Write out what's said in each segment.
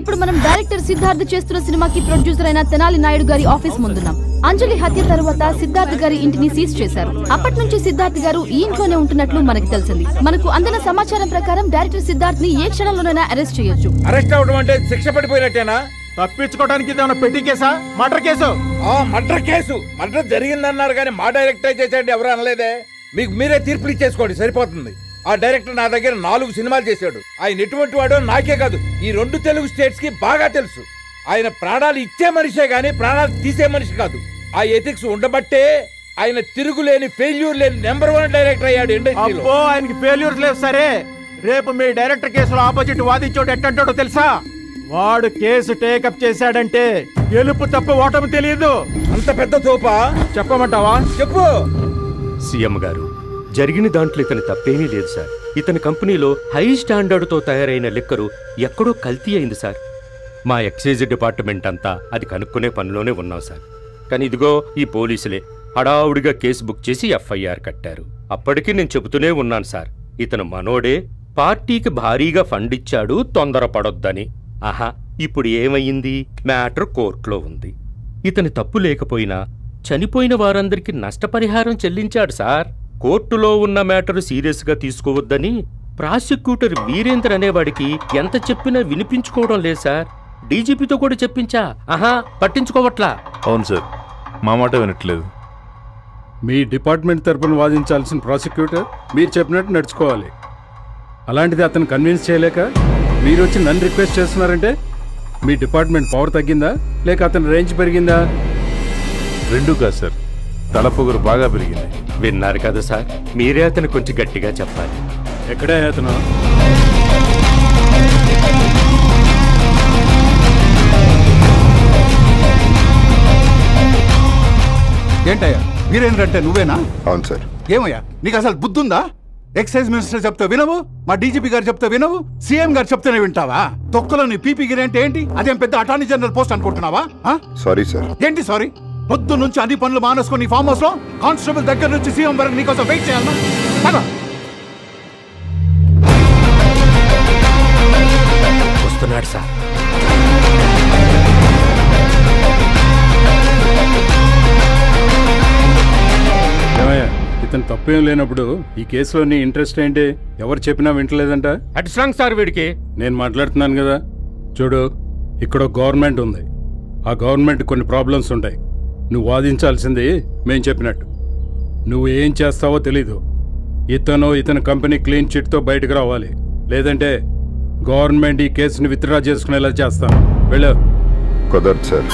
ఇప్పుడు మనం డైరెక్టర్ సిద్ధార్థ్ చేస్తున్న సినిమాకి ప్రొడ్యూసర్ అయిన తెనాలి నాయుడు గారి ఆఫీస్ ముందున్నాం. అంజలి హత్య తర్వాత సిద్ధార్థ్ గారి ఇంటిని సీజ్ చేశారు. అప్పటి నుంచి సిద్ధార్థ్ గారు ఈ ఇంట్లోనే ఉంటున్నట్లు మనకు తెలిసింది. మనకు అందిన సమాచారం ప్రకారం డైరెక్టర్ సిద్ధార్థ్ని ఏ క్షణంలోనైనా అరెస్ట్ చేయొచ్చు. అరెస్ట్ అవడం అంటే శిక్ష పడిపోయినట్టేనా? తప్పించుకోవడానికి ఇదేమన్నా పెట్టి కేసా? Murder case? ఆ మర్డర్ కేసు. మర్డర్ జరిగిందన్నారు కానీ మా డైరెక్టర్ చేసాడు ఎవరు అనలేదే? మీకు మీరే తీర్పులు ఇచ్చేసుకోండి సరిపోతుంది. ఆ డైరెక్టర్ నా దగ్గర నాలుగు సినిమాలు చేశాడు. ఆయన ఎటువంటి వాడో నాకే కాదు. ఈ రెండు తెలుగు స్టేట్స్కి బాగా తెలుసు. ఆయన ప్రాణాలు ఇచ్చే మనిషే గాని ప్రాణాలు తీసే మనిషి కాదు. ఆ ఎథిక్స్ ఉండబట్టే ఆయన తిరుగులేని ఫెయిల్యూర్ లేని నెంబర్ వన్ డైరెక్టర్ అయ్యాడు ఇండస్ట్రీలో అబ్బో ఆయనకి ఫెయిల్యూర్స్ లేవు సరే. రేపు మీ డైరెక్టర్ కేసులో ఆపోజిట్ వాదించోడు ఎట్టంటాడో తెలుసా? వాడు కేసు టేకప్ చేశాడంటే గెలుపు తప్ప ఓటమి తెలియదు అంత పెద్ద తోపా? చెప్పమంటావా? చెప్పు. సీఎం గారు జరిగిన దాంట్లో ఇతని తప్పేమీ లేదు సార్. ఇతని కంపెనీలో హై స్టాండర్డ్తో తయారైన లిక్కరు ఎక్కడో కల్తీ అయింది సార్. మా ఎక్సైజ్ డిపార్ట్మెంట్ అంతా అది కనుక్కునే పనిలోనే ఉన్నాం సార్. కానీ ఇదిగో ఈ పోలీసులే హడావుడిగా కేసు బుక్ చేసి ఎఫ్ఐఆర్ కట్టారు. అప్పటికి నేను చెబుతూనే ఉన్నాను సార్. ఇతను మనోడే పార్టీకి భారీగా ఫండ్ ఇచ్చాడు తొందరపడొద్దని. ఆహా ఇప్పుడు ఏమయ్యింది? మ్యాటర్ కోర్టులో ఉంది. ఇతని తప్పు లేకపోయినా చనిపోయిన వారందరికీ నష్టపరిహారం చెల్లించాడు సార్. కోర్టులో ఉన్న మ్యాటర్ సీరియస్గా తీసుకోవద్దని ప్రాసిక్యూటర్ వీరేంద్ర అనేవాడికి ఎంత చెప్పినా వినిపించుకోవడం లేదు సార్. డీజీపీతో కూడా చెప్పించా. ఆహా పట్టించుకోవట్లా. అవును సార్ మా మాట వినట్లేదు. మీ డిపార్ట్మెంట్ తరపున వాదించాల్సిన ప్రాసిక్యూటర్ మీరు చెప్పినట్టు నడుచుకోవాలి. అలాంటిది అతను కన్విన్స్ చేయలేక మీరు వచ్చి నన్ను రిక్వెస్ట్ చేస్తున్నారంటే మీ డిపార్ట్మెంట్ పవర్ తగ్గిందా? లేక అతని రేంజ్ పెరిగిందా? రెండు కాదు సార్. తల పొగరు బాగా పెరిగింది. విన్నారు కదా సార్. మీరే అతను కొంచెం గట్టిగా చెప్పాలి. ఎక్కడే అతను? ఏంటయ్యా వీరేంద్ర అంటే నువ్వేనా? అవును సార్. ఏమయ్యా నీకు అసలు బుద్ధుందా? ఎక్సైజ్ మినిస్టర్ చెప్తే వినవు మా డీజీపీ గారు చెప్తే వినవు సీఎం గారు చెప్తేనే వింటావా? తొక్కలో నీ పీపీ గిరి అంటే ఏంటి? అదేం పెద్ద అటార్నీ జనరల్ పోస్ట్ అనుకుంటున్నావా? ఆ? సారీ సార్ ఏంటి సారీ పొద్దు నుంచి అన్ని పనులు మానేసుకొని ఫామ్ హౌస్లో కానిస్టేబుల్ దగ్గర నుంచి సీఎం వరకు నీకోసం వెయిట్ చేయాలన్నా పద. వస్తున్నాడు సార్. ఏమయ్యా ఇతను తప్పేం లేనప్పుడు ఈ కేసులో నీ ఇంట్రెస్ట్ ఏంటి? ఎవరు చెప్పినా వింటలేదంట? అటు సార్ వీడికి. నేను మాట్లాడుతున్నాను కదా. చూడు ఇక్కడ గవర్నమెంట్ ఉంది. ఆ గవర్నమెంట్ కొన్ని ప్రాబ్లమ్స్ ఉంటాయి. నువ్వు వాదించాల్సింది మేం చెప్పినట్టు. నువ్వు ఏం చేస్తావో తెలీదు. ఇతను ఇతని కంపెనీ క్లీన్ చిట్తో బయటకు రావాలి. లేదంటే గవర్నమెంట్ ఈ కేసుని విత్డ్రా చేసుకునేలా చేస్తాను. వెళ్ళు. కుదరదు సార్.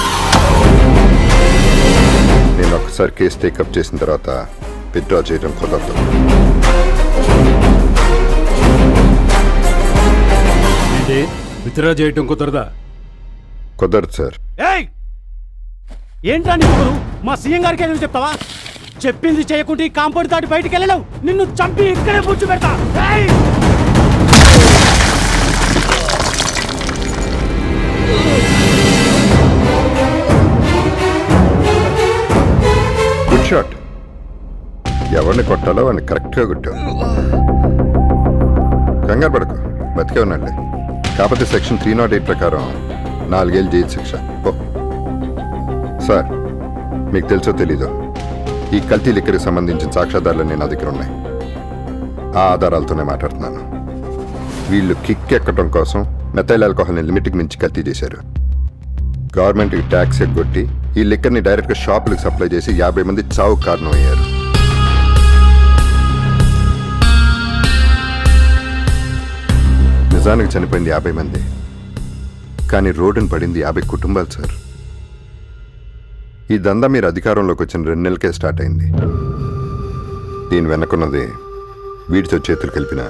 నేను ఒకసారి కేసు టేకప్ చేసిన తర్వాత విత్డ్రా చేయడం కుదరదు. ఏంటి? విత్డ్రా చేయటం కుదరదా? కుదరదు సార్. ఏయ్! ఏంటండి ఇప్పుడు మా సీఎం గారికి ఏదో చెప్తావా? చెప్పింది చేయకుంటే ఈ కాంపౌండ్ దాటి బయటికి వెళ్ళలేవు. నిన్ను చంపి ఇక్కడే కూర్చోబెడతా. గుడ్ షాట్ ఎవరిని కొట్టాలో వాడిని కరెక్ట్గా కొట్టావు కంగారు పడకు. బతికే ఉన్నాడులే కాకపోతే సెక్షన్ త్రీ నాట్ ఎయిట్ ప్రకారం నాలుగేళ్ళు జైలు శిక్ష. సార్ మీకు తెలుసో తెలీదో ఈ కల్తీ లిక్కరికి సంబంధించిన సాక్ష్యాధారాలు నా దగ్గర ఉన్నాయి. ఆ ఆధారాలతోనే మాట్లాడుతున్నాను. వీళ్ళు కిక్ ఎక్కడం కోసం మెథైల్ ఆల్కహాల్ని లిమిట్కి మించి కల్తీ చేశారు. గవర్నమెంట్కి ట్యాక్స్ ఎగ్గొట్టి ఈ లిక్కర్ని డైరెక్ట్గా షాపులకు సప్లై చేసి యాభై మంది చావు కారణం అయ్యారు నిజానికి చనిపోయింది యాభై మంది. కానీ రోడ్డును పడింది యాభై కుటుంబాలు సార్. ఈ దందా మీరు అధికారంలోకి వచ్చిన రెండు నెలలకే స్టార్ట్ అయింది. దీని వెనకున్నది వీటితో చేతులు కలిపిన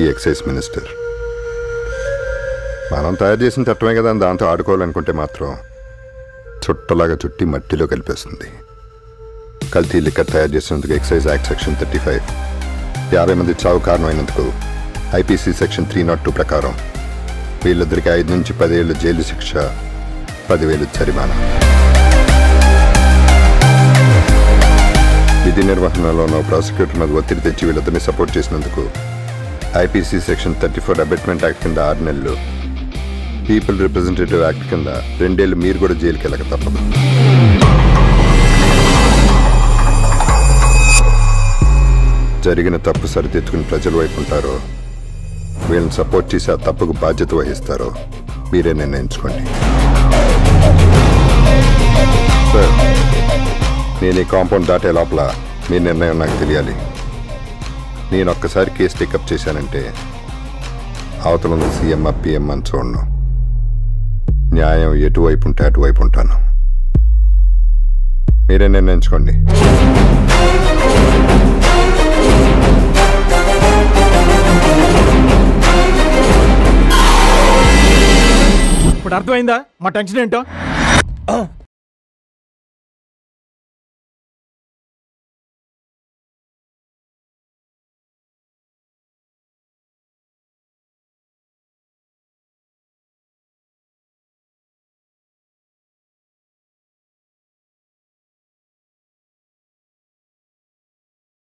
ఈ ఎక్సైజ్ మినిస్టర్. మనం తయారు చేసిన చట్టమే కదా అని దాంతో ఆడుకోవాలనుకుంటే మాత్రం చుట్టలాగా చుట్టి మట్టిలో కలిపేస్తుంది. కల్తీ లిక్కర్ తయారు చేసినందుకు excise act section thirty five యాభై మంది చావు కారణమైనందుకు IPC section three nought two ప్రకారం వీళ్ళిద్దరికి ఐదు నుంచి పదేళ్ళు జైలు శిక్ష పదివేలు జరిమానా. విధి ఉన్న ప్రాసిక్యూటర్ మీద ఒత్తిడి తెచ్చి వీళ్ళిద్దరిని సపోర్ట్ చేసినందుకు IPC section thirty four abetment act కింద ఆరు నెలలు పీపుల్ రిప్రజెంటేటివ్ యాక్ట్ కింద రెండేళ్ళు మీరు కూడా జైలుకి వెళ్ళక తప్పదు. జరిగిన తప్పు సరిదిద్దుకుని ప్రజల వైపు ఉంటారో వీళ్ళని సపోర్ట్ చేసి ఆ తప్పుకు బాధ్యత వహిస్తారో మీరే నిర్ణయించుకోండి. సార్ నేను ఈ కాంపౌండ్ దాటే లోపల మీ నిర్ణయం నాకు తెలియాలి. నేను ఒక్కసారి కేసు టేకప్ చేశానంటే అవతల ఉన్న సీఎం పిఎం అని చూడను. న్యాయం ఎటువైపు ఉంటే అటువైపు ఉంటాను. మీరే నిర్ణయించుకోండి. ఇప్పుడు అర్థమైందా? మా టెన్షన్ ఏంటో?